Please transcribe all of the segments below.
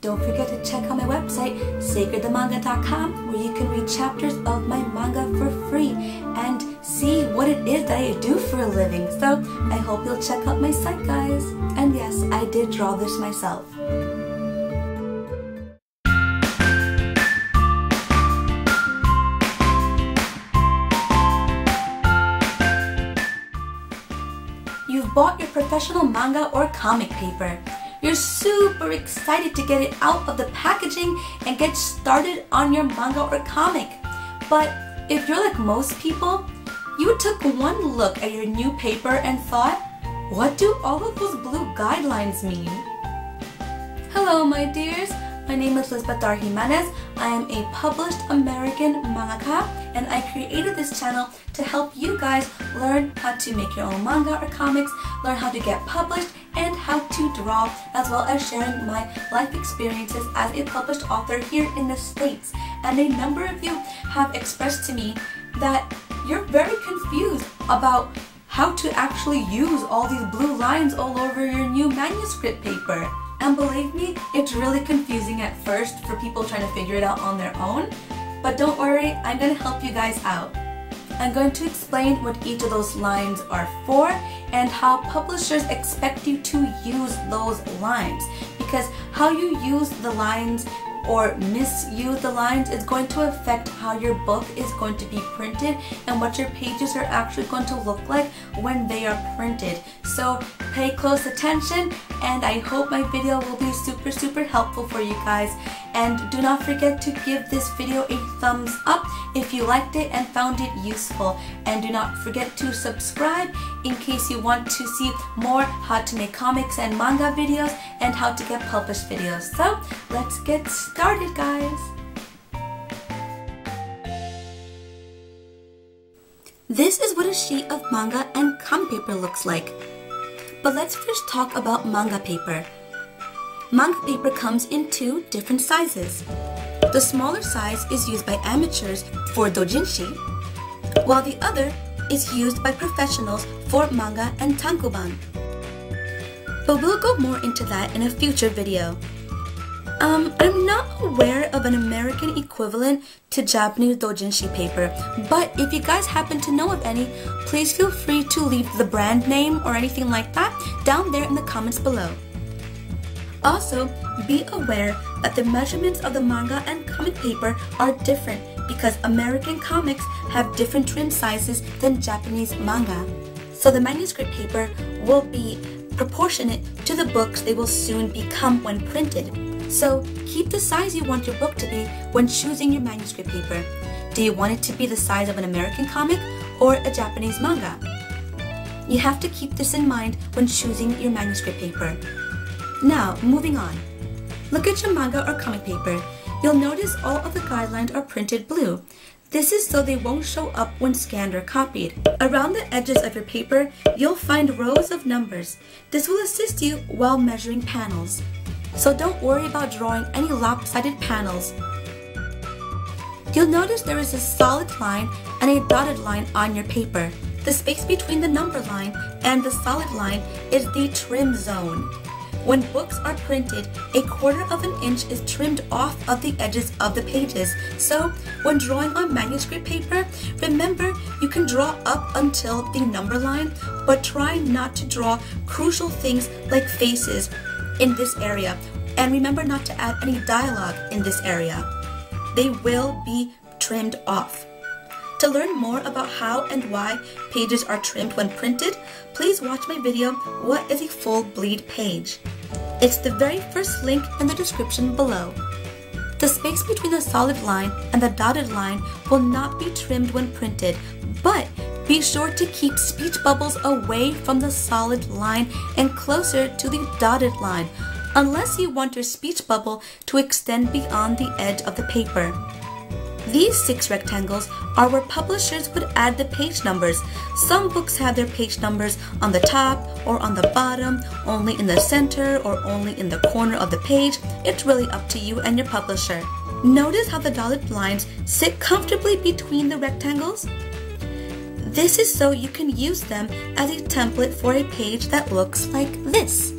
don't forget to check out my website, sacredthemanga.com, where you can read chapters of my manga for free and see what it is that I do for a living. So I hope you'll check out my site, guys. And yes, I did draw this myself. You've bought your professional manga or comic paper. You're super excited to get it out of the packaging and get started on your manga or comic. But if you're like most people, you took one look at your new paper and thought, what do all of those blue guidelines mean? Hello, my dears. My name is Lizbeth Dar Jimenez. I am a published American mangaka and I created this channel to help you guys learn how to make your own manga or comics, learn how to get published, and how to draw, as well as sharing my life experiences as a published author here in the States. And a number of you have expressed to me that you're very confused about how to actually use all these blue lines all over your new manuscript paper. And believe me, it's really confusing at first for people trying to figure it out on their own. But don't worry, I'm to help you guys out. I'm going to explain what each of those lines are for and how publishers expect you to use those lines. Because how you use the lines or misuse the lines is going to affect how your book is going to be printed and what your pages are actually going to look like when they are printed. So pay close attention and I hope my video will be super super helpful for you guys and do not forget to give this video a thumbs up if you liked it and found it useful and do not forget to subscribe in case you want to see more how to make comics and manga videos and how to get published videos. So let's get started guys! This is what a sheet of manga and comic paper looks like. But let's first talk about manga paper. Manga paper comes in two different sizes. The smaller size is used by amateurs for dojinshi, while the other is used by professionals for manga and tankoban. But we'll go more into that in a future video. Um, I'm not aware of an American equivalent to Japanese dojinshi paper, but if you guys happen to know of any, please feel free to leave the brand name or anything like that down there in the comments below. Also, be aware that the measurements of the manga and comic paper are different because American comics have different trim sizes than Japanese manga. So the manuscript paper will be proportionate to the books they will soon become when printed. So keep the size you want your book to be when choosing your manuscript paper. Do you want it to be the size of an American comic or a Japanese manga? You have to keep this in mind when choosing your manuscript paper. Now, moving on. Look at your manga or comic paper. You'll notice all of the guidelines are printed blue. This is so they won't show up when scanned or copied. Around the edges of your paper, you'll find rows of numbers. This will assist you while measuring panels. So don't worry about drawing any lopsided panels. You'll notice there is a solid line and a dotted line on your paper. The space between the number line and the solid line is the trim zone. When books are printed, a quarter of an inch is trimmed off of the edges of the pages. So when drawing on manuscript paper, remember you can draw up until the number line, but try not to draw crucial things like faces in this area. And remember not to add any dialogue in this area. They will be trimmed off. To learn more about how and why pages are trimmed when printed, please watch my video, What is a Full Bleed Page? It's the very first link in the description below. The space between the solid line and the dotted line will not be trimmed when printed, but be sure to keep speech bubbles away from the solid line and closer to the dotted line, unless you want your speech bubble to extend beyond the edge of the paper. These six rectangles are where publishers would add the page numbers. Some books have their page numbers on the top or on the bottom, only in the center or only in the corner of the page. It's really up to you and your publisher. Notice how the dotted lines sit comfortably between the rectangles? This is so you can use them as a template for a page that looks like this.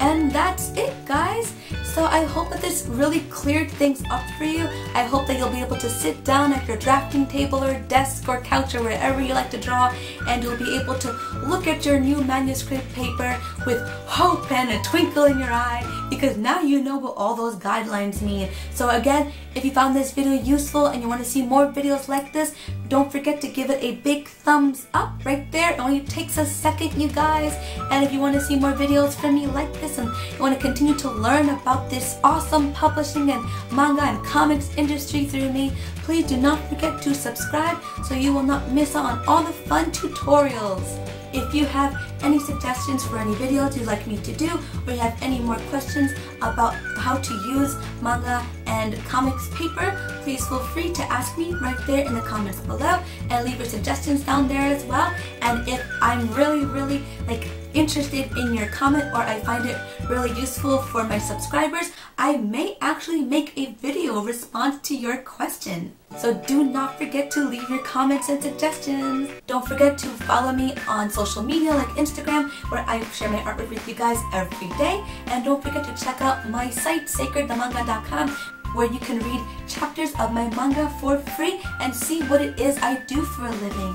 And that's it guys. So I hope that this really cleared things up for you. I hope that you'll be able to sit down at your drafting table or desk or couch or wherever you like to draw and you'll be able to look at your new manuscript paper with hope and a twinkle in your eye because now you know what all those guidelines mean. So again, if you found this video useful and you want to see more videos like this, don't forget to give it a big thumbs up right there. It only takes a second, you guys. And if you want to see more videos from me like this and you want to continue to learn about this awesome publishing and manga and comics industry through me, please do not forget to subscribe so you will not miss out on all the fun tutorials. If you have any suggestions for any videos you'd like me to do, or you have any more questions about how to use manga and comics paper, please feel free to ask me right there in the comments below and leave your suggestions down there as well. And if I'm really, really like interested in your comment or I find it really useful for my subscribers, I may actually make a video response to your question. So do not forget to leave your comments and suggestions. Don't forget to follow me on social media like Instagram where I share my artwork with you guys every day. And don't forget to check out my site sacredthemanga.com where you can read chapters of my manga for free and see what it is I do for a living.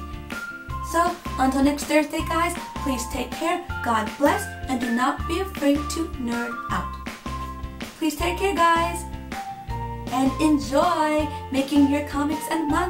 So, until next Thursday, guys, please take care, God bless, and do not be afraid to nerd out. Please take care, guys, and enjoy making your comics and manga.